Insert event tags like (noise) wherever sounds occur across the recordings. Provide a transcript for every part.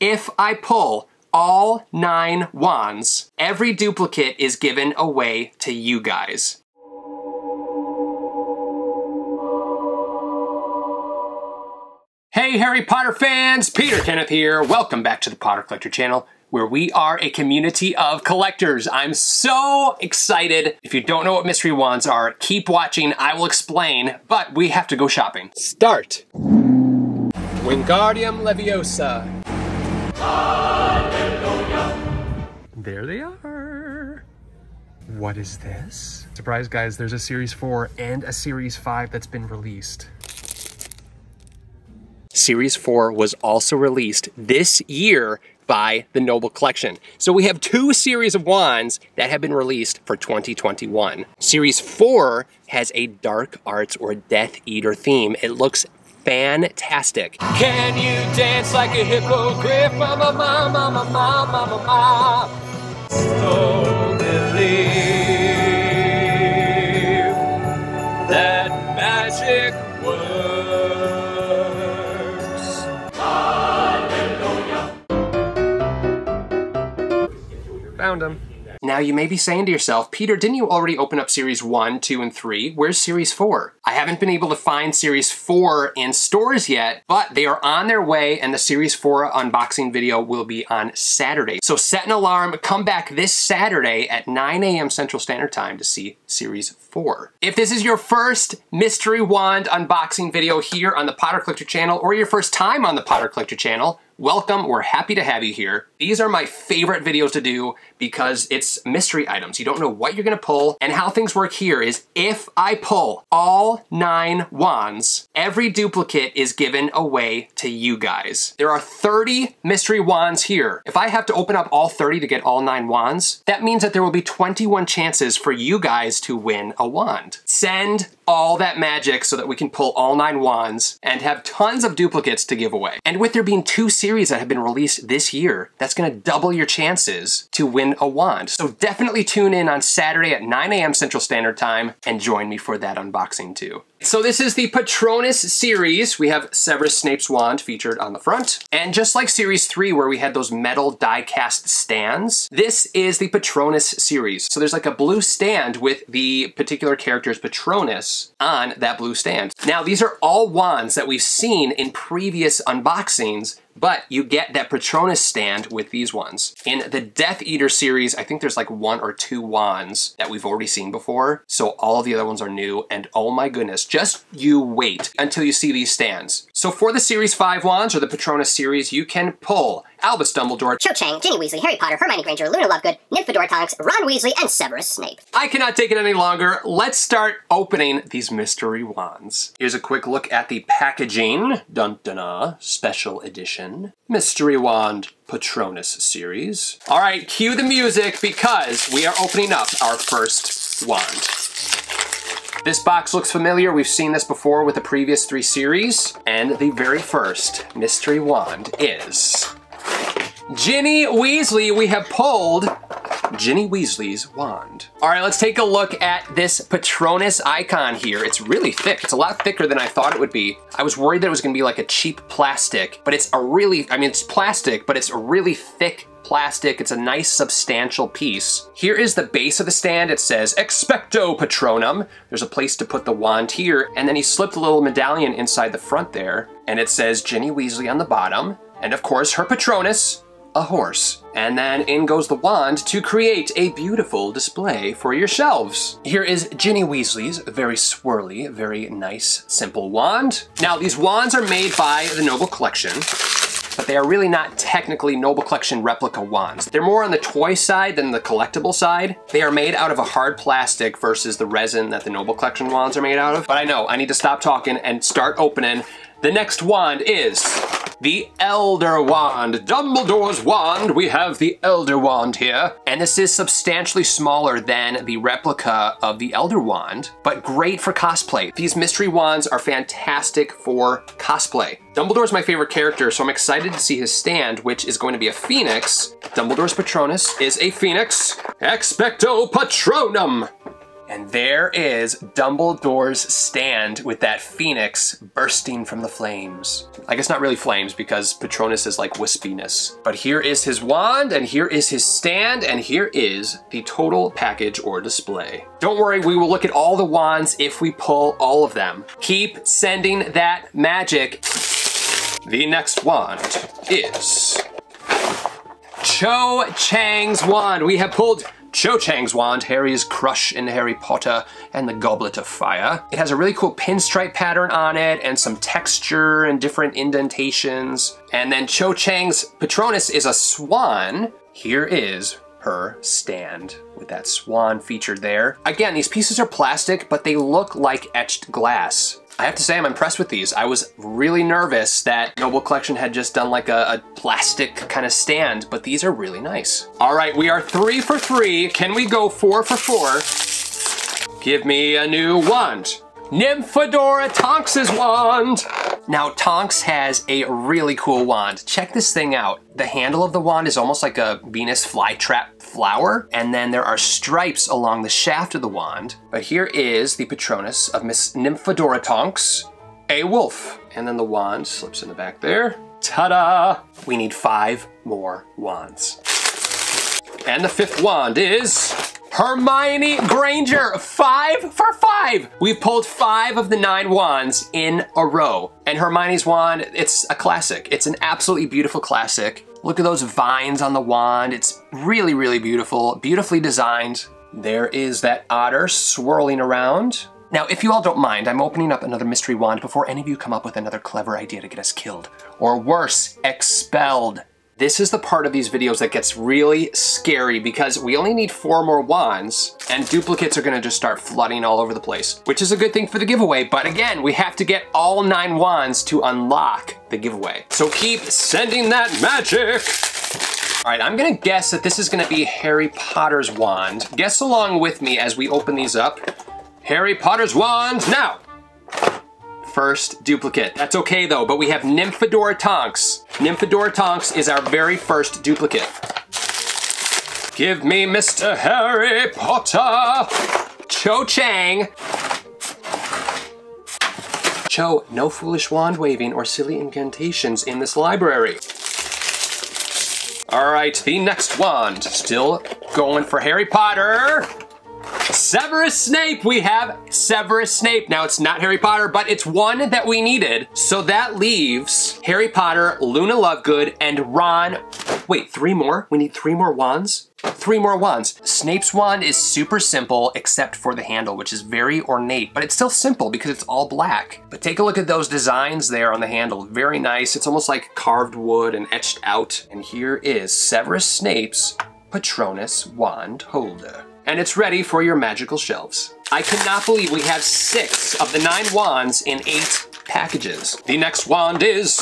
if I pull all nine wands, every duplicate is given away to you guys. Hey Harry Potter fans, Peter Kenneth here. Welcome back to the Potter Collector channel where we are a community of collectors. I'm so excited. If you don't know what mystery wands are, keep watching, I will explain, but we have to go shopping. Start. Wingardium Leviosa. There they are. What is this? Surprise guys, there's a series four and a series five that's been released. Series 4 was also released this year by the Noble Collection. So we have two series of wands that have been released for 2021. Series 4 has a dark arts or Death Eater theme. It looks fantastic. Can you dance like a hippogriff? Mama, mama, mama, mama, mama. So believe that magic Found him. Now you may be saying to yourself, Peter, didn't you already open up Series 1, 2, and 3? Where's Series 4? I haven't been able to find Series 4 in stores yet, but they are on their way and the Series 4 unboxing video will be on Saturday. So set an alarm, come back this Saturday at 9 a.m. Central Standard Time to see Series 4. If this is your first Mystery Wand unboxing video here on the Potter Collector channel or your first time on the Potter Collector channel, welcome, we're happy to have you here. These are my favorite videos to do because it's mystery items. You don't know what you're gonna pull, and how things work here is if I pull all nine wands, every duplicate is given away to you guys. There are 30 mystery wands here. If I have to open up all 30 to get all nine wands, that means that there will be 21 chances for you guys to win a wand. Send all that magic so that we can pull all nine wands and have tons of duplicates to give away. And with there being two series that have been released this year, that's gonna double your chances to win a wand. So definitely tune in on Saturday at 9 a.m. Central Standard Time and join me for that unboxing too. So this is the Patronus series. We have Severus Snape's wand featured on the front. And just like series three, where we had those metal die cast stands, this is the Patronus series. So there's like a blue stand with the particular character's Patronus on that blue stand. Now, these are all wands that we've seen in previous unboxings but you get that Patronus stand with these ones. In the Death Eater series, I think there's like one or two wands that we've already seen before, so all the other ones are new, and oh my goodness, just you wait until you see these stands. So for the Series 5 wands, or the Patronus series, you can pull Albus Dumbledore, Cho Chang, Ginny Weasley, Harry Potter, Hermione Granger, Luna Lovegood, Nymphadora Tonks, Ron Weasley, and Severus Snape. I cannot take it any longer. Let's start opening these mystery wands. Here's a quick look at the packaging. Dun dun -dun, special edition. Mystery Wand Patronus series. All right, cue the music because we are opening up our first wand. This box looks familiar. We've seen this before with the previous three series. And the very first mystery wand is Ginny Weasley. We have pulled Ginny Weasley's wand. All right, let's take a look at this Patronus icon here. It's really thick. It's a lot thicker than I thought it would be. I was worried that it was gonna be like a cheap plastic, but it's a really, I mean, it's plastic, but it's a really thick plastic. It's a nice substantial piece. Here is the base of the stand. It says Expecto Patronum. There's a place to put the wand here. And then he slipped a little medallion inside the front there. And it says Ginny Weasley on the bottom. And of course, her Patronus, a horse. And then in goes the wand to create a beautiful display for your shelves. Here is Ginny Weasley's very swirly, very nice, simple wand. Now, these wands are made by the Noble Collection but they are really not technically Noble Collection replica wands. They're more on the toy side than the collectible side. They are made out of a hard plastic versus the resin that the Noble Collection wands are made out of. But I know, I need to stop talking and start opening. The next wand is the Elder Wand. Dumbledore's wand. We have the Elder Wand here. And this is substantially smaller than the replica of the Elder Wand, but great for cosplay. These mystery wands are fantastic for cosplay. Dumbledore's my favorite character, so I'm excited to see his stand, which is going to be a phoenix. Dumbledore's Patronus is a phoenix. Expecto Patronum! And there is Dumbledore's stand with that phoenix bursting from the flames. I guess not really flames because Patronus is like wispiness. But here is his wand and here is his stand and here is the total package or display. Don't worry, we will look at all the wands if we pull all of them. Keep sending that magic. The next wand is Cho Chang's wand. We have pulled Cho Chang's wand, Harry's crush in Harry Potter and the Goblet of Fire. It has a really cool pinstripe pattern on it and some texture and different indentations. And then Cho Chang's Patronus is a swan. Here is her stand with that swan featured there. Again, these pieces are plastic, but they look like etched glass. I have to say I'm impressed with these. I was really nervous that Noble Collection had just done like a, a, plastic kind of stand, but these are really nice. All right, we are three for three. Can we go four for four? Give me a new wand. Nymphadora Tonks' wand. Now, Tonks has a really cool wand. Check this thing out. The handle of the wand is almost like a Venus flytrap flower, and then there are stripes along the shaft of the wand. But here is the Patronus of Miss Nymphadora Tonks, a wolf. And then the wand slips in the back there. Ta-da! We need five more wands. And the fifth wand is Hermione Granger, five for five. We've pulled five of the nine wands in a row. And Hermione's wand, it's a classic. It's an absolutely beautiful classic. Look at those vines on the wand. It's really, really beautiful, beautifully designed. There is that otter swirling around. Now, if you all don't mind, I'm opening up another mystery wand before any of you come up with another clever idea to get us killed. Or worse, expelled. This is the part of these videos that gets really scary because we only need four more wands and duplicates are gonna just start flooding all over the place, which is a good thing for the giveaway. But again, we have to get all nine wands to unlock the giveaway. So keep sending that magic. All right, I'm gonna guess that this is gonna be Harry Potter's wand. Guess along with me as we open these up. Harry Potter's wand now first duplicate. That's okay though, but we have Nymphadora Tonks. Nymphadora Tonks is our very first duplicate. Give me Mr. Harry Potter. Cho Chang. Cho, no foolish wand waving or silly incantations in this library. All right, the next wand. Still going for Harry Potter. Severus Snape, we have Severus Snape. Now it's not Harry Potter, but it's one that we needed. So that leaves Harry Potter, Luna Lovegood, and Ron. Wait, three more? We need three more wands? Three more wands. Snape's wand is super simple except for the handle, which is very ornate, but it's still simple because it's all black. But take a look at those designs there on the handle. Very nice. It's almost like carved wood and etched out. And here is Severus Snape's Patronus wand holder and it's ready for your magical shelves. I cannot believe we have six of the nine wands in eight packages. The next wand is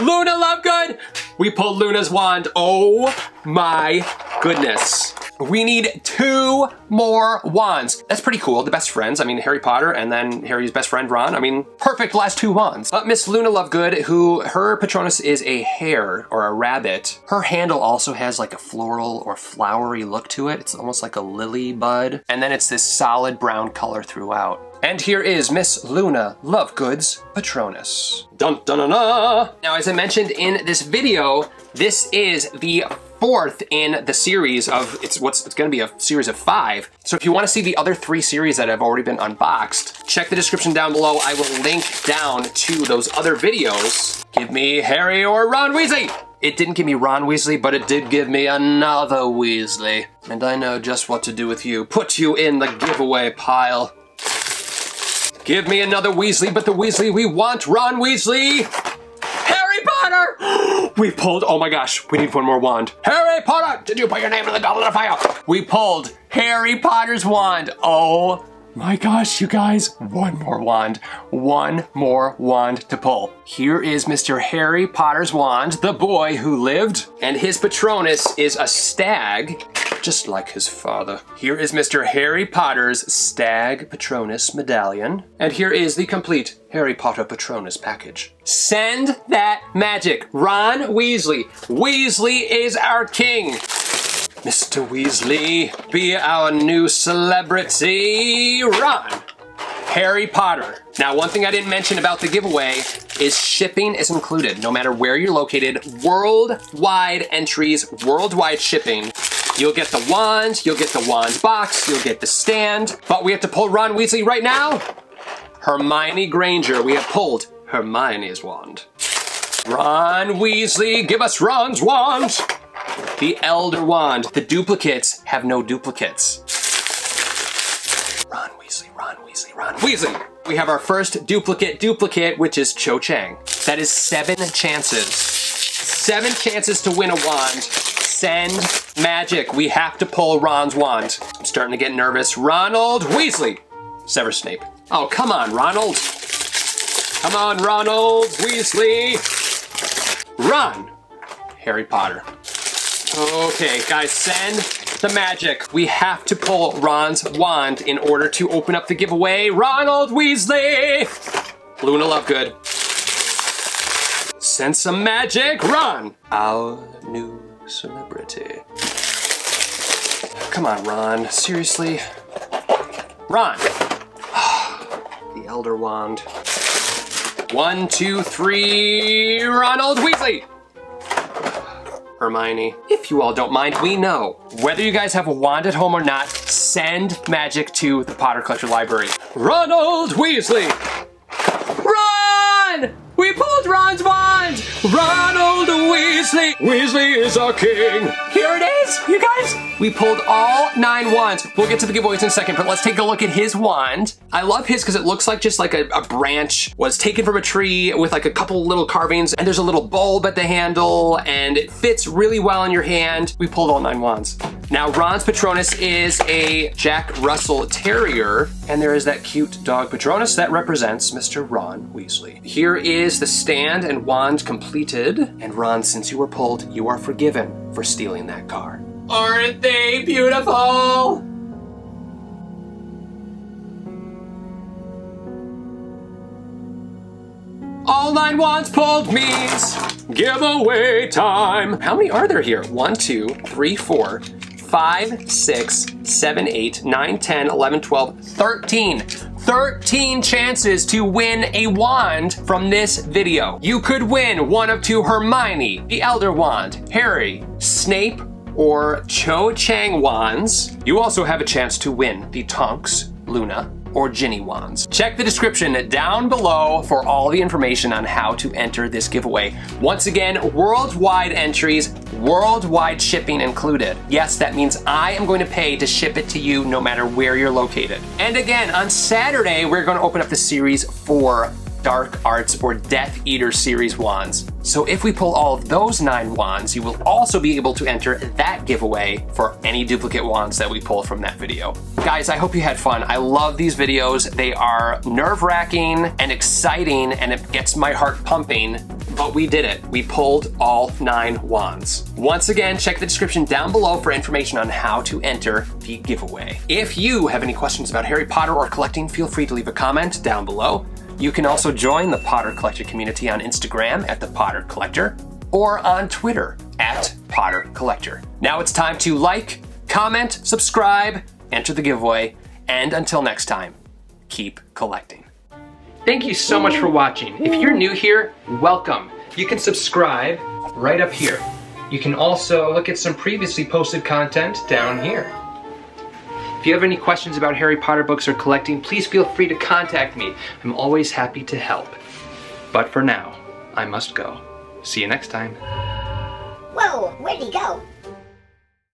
Luna Lovegood. We pulled Luna's wand. Oh my goodness. We need two more wands. That's pretty cool. The best friends. I mean, Harry Potter and then Harry's best friend, Ron. I mean, perfect last two wands. But Miss Luna Lovegood, who her Patronus is a hare or a rabbit, her handle also has like a floral or flowery look to it. It's almost like a lily bud. And then it's this solid brown color throughout. And here is Miss Luna Lovegood's Patronus. Dun dun dun dun! Now, as I mentioned in this video, this is the fourth in the series of, it's what's it's gonna be a series of five. So if you wanna see the other three series that have already been unboxed, check the description down below. I will link down to those other videos. Give me Harry or Ron Weasley. It didn't give me Ron Weasley, but it did give me another Weasley. And I know just what to do with you. Put you in the giveaway pile. Give me another Weasley, but the Weasley we want, Ron Weasley! We pulled, oh my gosh, we need one more wand. Harry Potter, did you put your name in the goblet of fire? We pulled Harry Potter's wand. Oh my gosh, you guys, one more wand. One more wand to pull. Here is Mr. Harry Potter's wand, the boy who lived, and his Patronus is a stag just like his father. Here is Mr. Harry Potter's Stag Patronus medallion, and here is the complete Harry Potter Patronus package. Send that magic. Ron Weasley. Weasley is our king. Mr. Weasley, be our new celebrity. Ron. Harry Potter. Now, one thing I didn't mention about the giveaway is shipping is included. No matter where you're located, worldwide entries, worldwide shipping. You'll get the wand, you'll get the wand box, you'll get the stand, but we have to pull Ron Weasley right now. Hermione Granger, we have pulled Hermione's wand. Ron Weasley, give us Ron's wand. The Elder Wand. The duplicates have no duplicates. Ron Weasley, Ron Weasley, Ron Weasley. We have our first duplicate duplicate, which is Cho Chang. That is seven chances. Seven chances to win a wand. Send magic. We have to pull Ron's wand. I'm starting to get nervous. Ronald Weasley. Severus Snape. Oh, come on, Ronald. Come on, Ronald Weasley. Run. Harry Potter. Okay, guys, send the magic. We have to pull Ron's wand in order to open up the giveaway. Ronald Weasley! Luna Lovegood. Send some magic, Ron! Our new celebrity. Come on, Ron, seriously? Ron! (sighs) the Elder Wand. One, two, three, Ronald Weasley! Hermione. If you all don't mind, we know. Whether you guys have a wand at home or not, send magic to the Potter Collector Library. Ronald Weasley! Ron! We pulled Ron's wand! Ronald Weasley! Weasley is our king! Here it is, you guys! We pulled all nine wands. We'll get to the giveaways in a second, but let's take a look at his wand. I love his because it looks like just like a, a, branch was taken from a tree with like a couple little carvings, and there's a little bulb at the handle, and it fits really well in your hand. We pulled all nine wands. Now, Ron's Patronus is a Jack Russell Terrier, and there is that cute dog Patronus that represents Mr. Ron Weasley. Here is the stand and wand completed, and Ron, since you were pulled, you are forgiven for stealing that car. Aren't they beautiful? All nine wands pulled means giveaway time. How many are there here? One, two, three, four, five, six, seven, eight, nine, 10, 11, 12, 13. 13 chances to win a wand from this video. You could win one of two Hermione, the Elder Wand, Harry, Snape, or Cho Chang wands. You also have a chance to win the Tonks, Luna, or Ginny wands. Check the description down below for all the information on how to enter this giveaway. Once again, worldwide entries, worldwide shipping included. Yes, that means I am going to pay to ship it to you no matter where you're located. And again, on Saturday, we're going to open up the series four Dark Arts or Death Eater series wands. So if we pull all of those nine wands, you will also be able to enter that giveaway for any duplicate wands that we pull from that video. Guys, I hope you had fun. I love these videos. They are nerve-wracking and exciting and it gets my heart pumping, but we did it. We pulled all nine wands. Once again, check the description down below for information on how to enter the giveaway. If you have any questions about Harry Potter or collecting, feel free to leave a comment down below. You can also join the Potter Collector community on Instagram at the Potter Collector or on Twitter at Potter Collector. Now it's time to like, comment, subscribe, enter the giveaway, and until next time, keep collecting. Thank you so much for watching. If you're new here, welcome. You can subscribe right up here. You can also look at some previously posted content down here. If you have any questions about Harry Potter books or collecting, please feel free to contact me. I'm always happy to help. But for now, I must go. See you next time. Whoa, where'd he go?